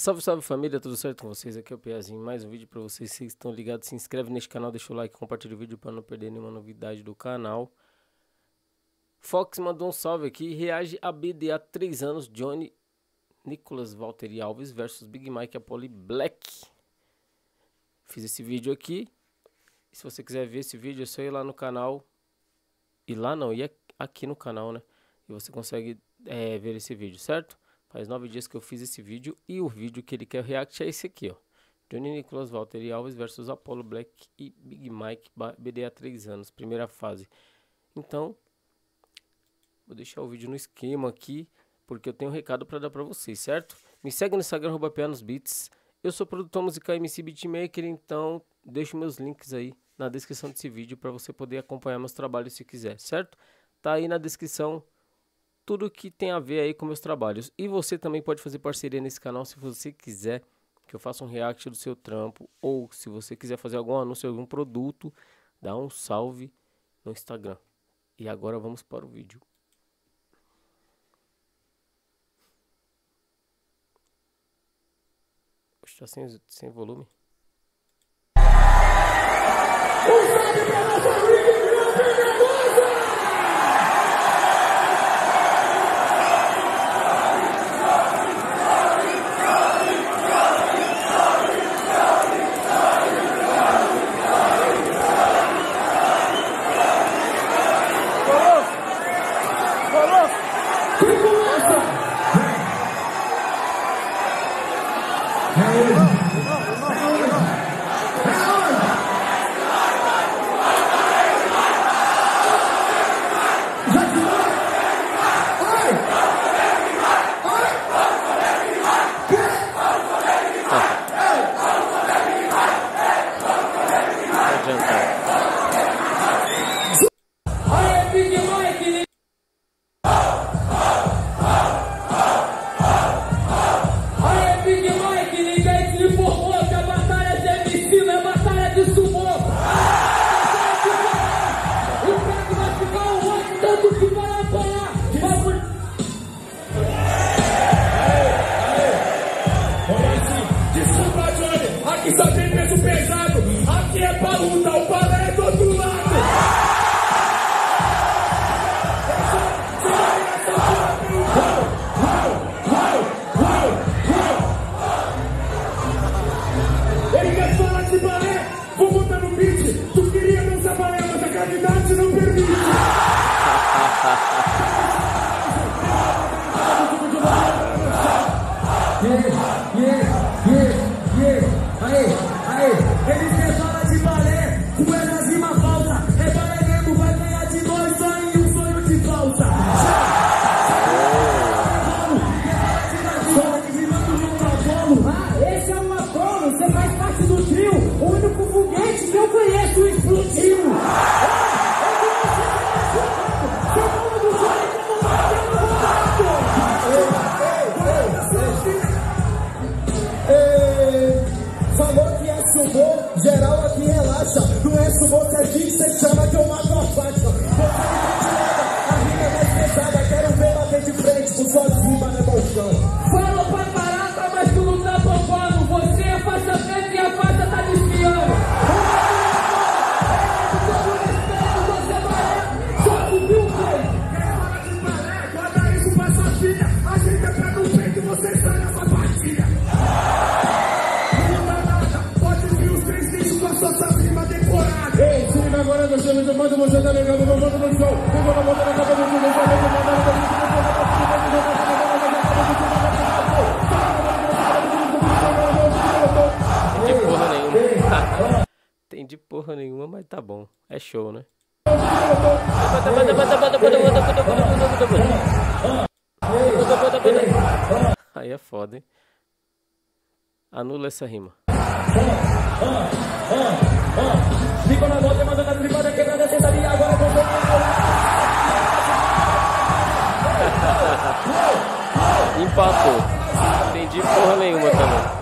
Salve, salve família, tudo certo com vocês? Aqui é o Piazinho, mais um vídeo pra vocês, vocês estão ligados, se inscreve neste canal, deixa o like, compartilha o vídeo pra não perder nenhuma novidade do canal. Fox mandou um salve aqui, reage a BDA 3 anos, Johnny, Nicolas Valtteri Alves versus Big Mike Apollo Black. Fiz esse vídeo aqui, e se você quiser ver esse vídeo é só ir lá no canal, e lá não, e aqui no canal, né? E você consegue é, ver esse vídeo, certo? Faz nove dias que eu fiz esse vídeo e o vídeo que ele quer react é esse aqui, ó. Johnny Nicholas Valtteri Alves versus Apollo Black e Big Mike BDA 3 anos, primeira fase. Então, vou deixar o vídeo no esquema aqui, porque eu tenho um recado para dar para vocês, certo? Me segue no Instagram, arroba Beats. Eu sou produtor musical MC Beatmaker, então deixo meus links aí na descrição desse vídeo para você poder acompanhar meus trabalhos se quiser, certo? Tá aí na descrição tudo que tem a ver aí com meus trabalhos. E você também pode fazer parceria nesse canal se você quiser que eu faça um react do seu trampo ou se você quiser fazer algum anúncio, algum produto, dá um salve no Instagram. E agora vamos para o vídeo. Está sem, sem volume. que vai apanhar, que vai por. Desculpa, Johnny, aqui só tem peso pesado, aqui é pra luta, o pano é do outro lado. Ele quer falar de balé, vou botar no beat, tu queria dançar balé, mas a cavidade Every fruit de porra nenhuma, mas tá bom. É show, né? Aí é foda, hein? Anula essa rima. Ficou na. Empatou. Entendi porra nenhuma também.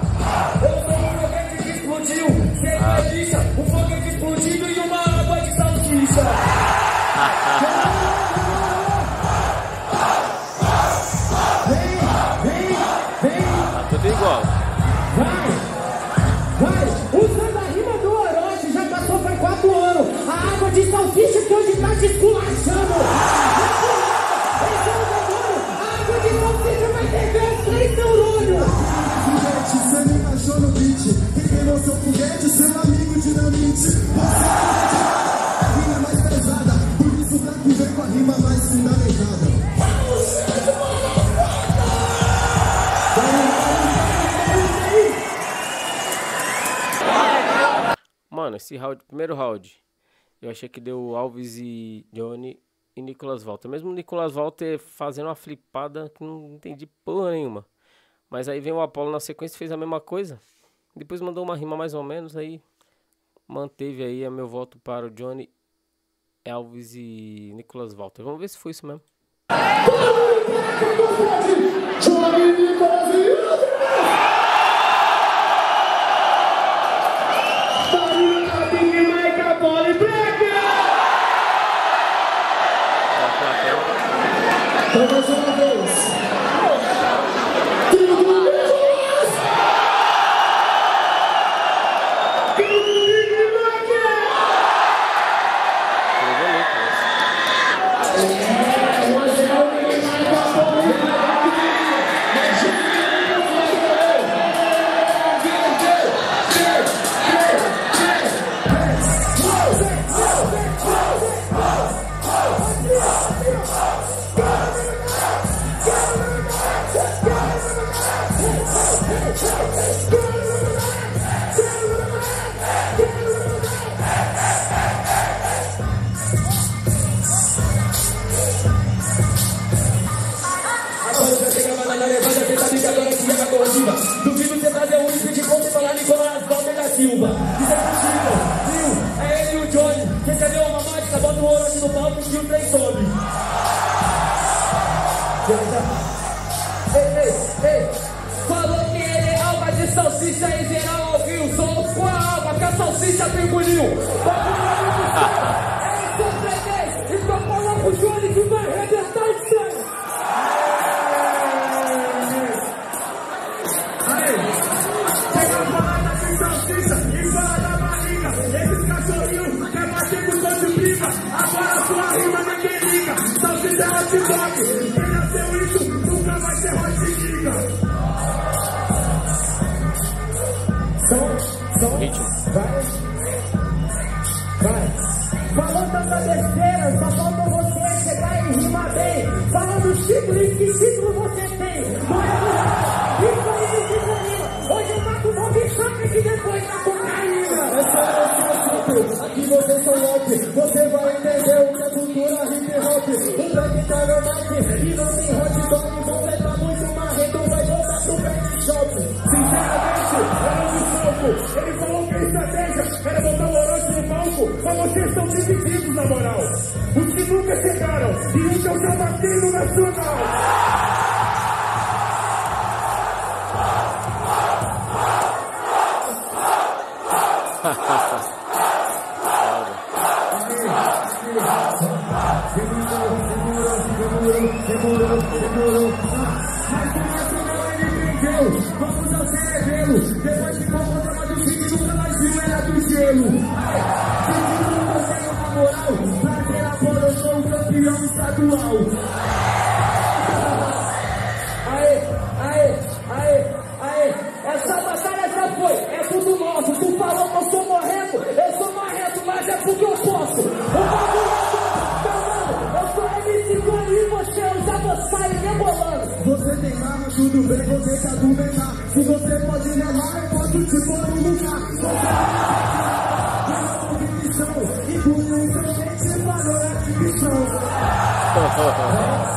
Mano, esse round, primeiro round, eu achei que deu Alves e Johnny e Nicolas Walter. Mesmo o Nicolas Walter fazendo uma flipada que não entendi porra nenhuma. Mas aí vem o Apollo na sequência e fez a mesma coisa. Depois mandou uma rima mais ou menos, aí manteve aí a meu voto para o Johnny Alves e Nicolas Walter. Vamos ver se foi isso mesmo. Johnny Nicolas Então, mais uma salsicha tem engoliu. É isso, freguês. Estou falando pro Johnny que vai arrebentar sangue. Pega a de salsicha e fala da barriga. Esses cachorrinhos quer bater com de briga. Agora sua rima. Salsicha é hot dog. Você tem? Moreno, isso me desanima. Hoje eu mato o Bob Choque que depois da cocaína. Esse é seu Aqui vocês são loucos, você vai entender o que é cultura hip hop. O black tá e não tem hot dog. Você tá muito marrento, vai voltar pro pet shop. Sinceramente, era um soco. Ele falou que a estratégia era botar o Orochi no palco, mas vocês estão divididos na moral. Os que nunca chegaram e os que eu já bati no nacional. Vamos argumentar. Se você pode levar, eu posso te pôr no lugar. Convicção, engole um presente, parou a ficção.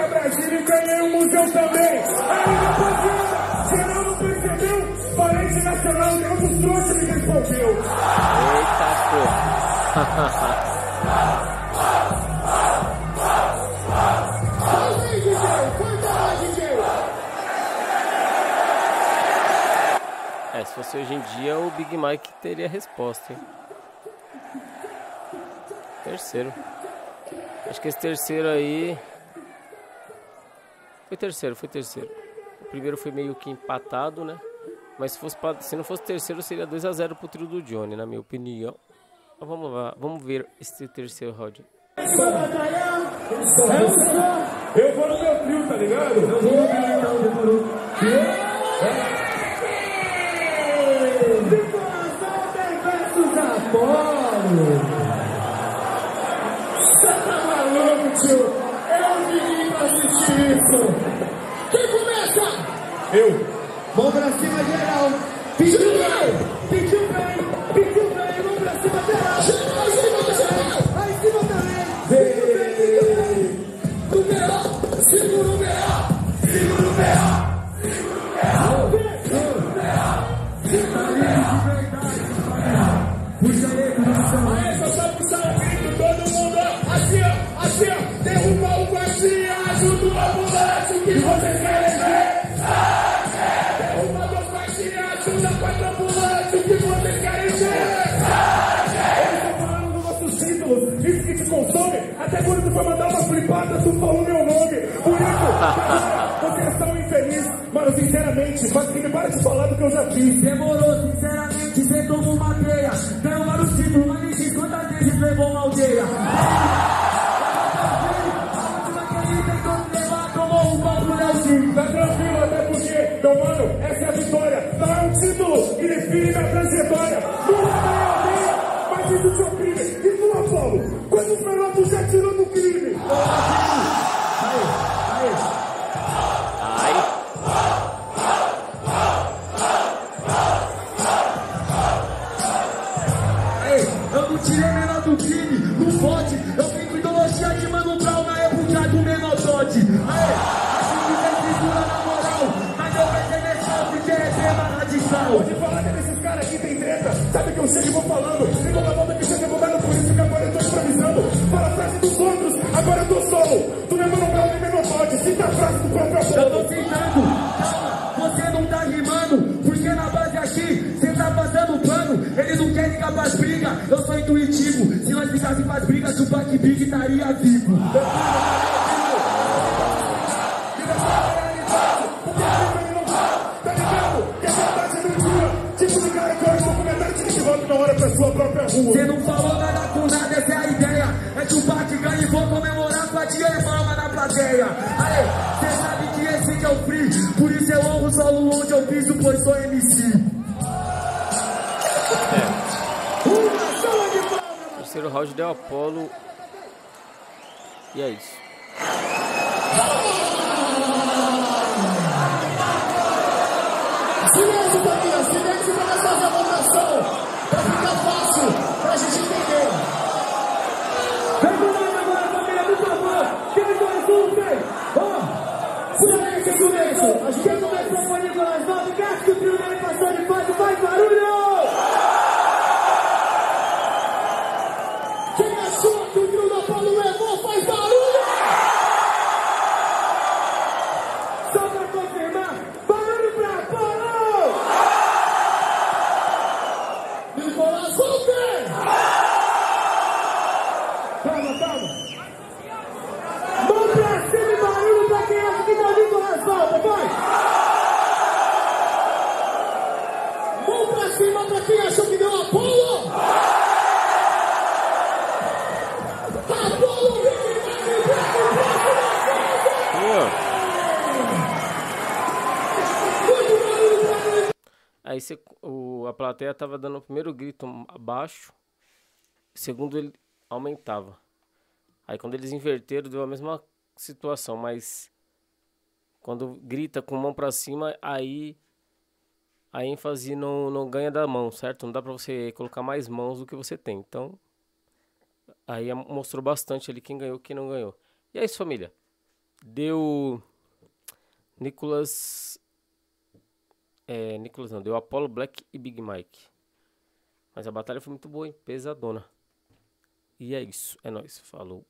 pra Brasília e ganhei um museu também. Aí, rapaziada, geral não percebeu? Parente Nacional, nenhum dos trouxas me respondeu. Eita DJ. É, se fosse hoje em dia, o Big Mike teria resposta, hein? Terceiro. Acho que esse terceiro aí. Foi terceiro, foi terceiro. O primeiro foi meio que empatado, né? Mas se, fosse pra- se não fosse terceiro, seria 2x0 pro trio do Johnny, na minha opinião. Mas vamos lá, vamos ver esse terceiro round. É. Eu vou no meu trio, tá ligado? Eu vou no meu então, versus Apolo. Você tá maluco, tio? Isso. Quem começa? Eu. Mão pra cima, geral. Pediu pediu tu falou meu nome. Por isso, vocês são infelizes. Mano, sinceramente, mas que me para de falar do que eu já fiz. Demorou, sinceramente, cê tomou uma teia. Ganhou vários títulos, mas nem diz quantas vezes levou uma aldeia. A um. Tá tranquilo, até porque, meu mano, essa é a vitória. Não é um título que define minha trajetória. Não é aldeia, mas isso te oprime. E tu, Apolo, quantos pelotas já tirou do crime? Eu não tirei menor do crime, não pode. Eu vim com ideologia de Mano Brown na época do menor dote. Aê, acho que tem figura na moral, mas eu pensei nesse porque é tema radical. Pode falar que desses caras aqui tem treta. Sabe que eu chego e vou falando. Tem uma volta que chega bugado, por isso que agora eu tô improvisando. Fala a frase dos outros, agora eu tô solo. Tu não é Mano Brown nem menor Cita a frase do próprio Eu tô tentando, calma, você não tá rimando, porque na base aqui, cê tá passando pano, eles não querem brigas, eu sou intuitivo, se nós ligasse pras brigas, o Back Big estaria vivo. Tá ligado? Que a verdade é mentira. Tipo de cara que olha o documentário de que volta na hora pra sua própria rua. Cê não falou nada com nada, essa é a ideia, é que o Back ganha e vou comemorar com a tia irmã na plateia. Aê, cê sabe que esse que é o free, por isso eu honro o solo onde eu piso, pois sou MC. Terceiro round deu Apolo. E é isso. Silêncio, família. Silêncio pra essa votação. Pra ficar fácil pra gente entender. Vem agora, família, por favor, 3, 2, 1, vem! Ó! Silêncio, silêncio. A gente Quem começou foi Nicolas Nove, Gato que o dele passou de fase, faz barulho! Quem achou que o trio da Paulo levou, faz barulho! Só pra confirmar, barulho pra Paulo! Nicolás Walter! Calma, calma! Mão pra cima e barulho pra quem acha que tá Nicolas Volta, vai! Mão pra cima pra quem achou que deu Apolo! Apolo Big Bang Pô, Muito barulho pra ele! Aí você, o, a plateia tava dando o primeiro grito abaixo, segundo ele aumentava. Aí quando eles inverteram, deu a mesma situação, mas quando grita com mão pra cima, aí a ênfase não, não ganha da mão, certo? Não dá pra você colocar mais mãos do que você tem. Então, aí mostrou bastante ali quem ganhou quem não ganhou. E é isso, família. Deu. Nicolas. É, Nicolas não, deu Apollo Black e Big Mike. Mas a batalha foi muito boa, hein? Pesadona. E é isso. É nóis. Falou.